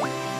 Bye.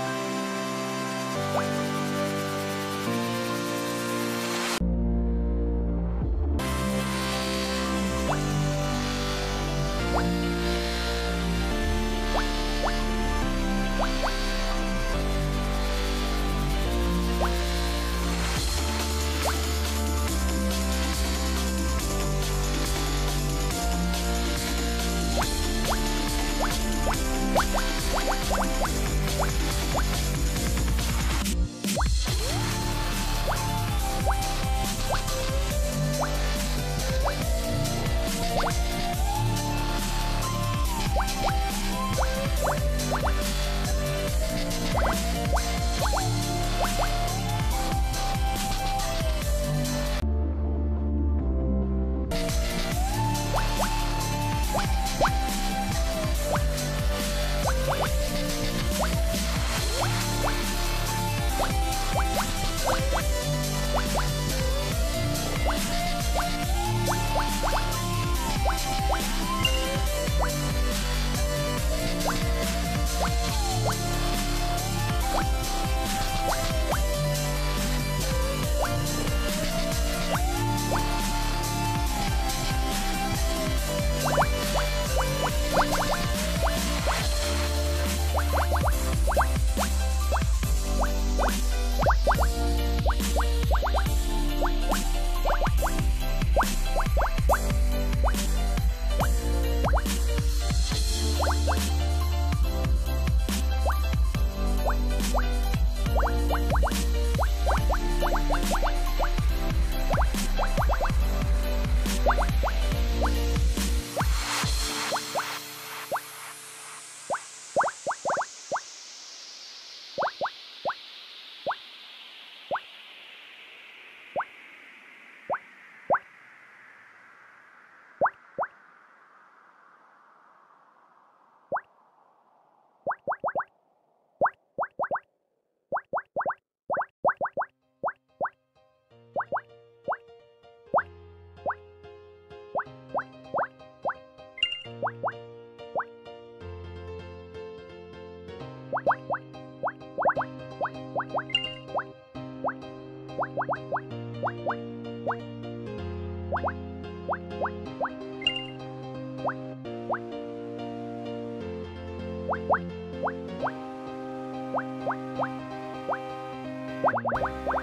Bye.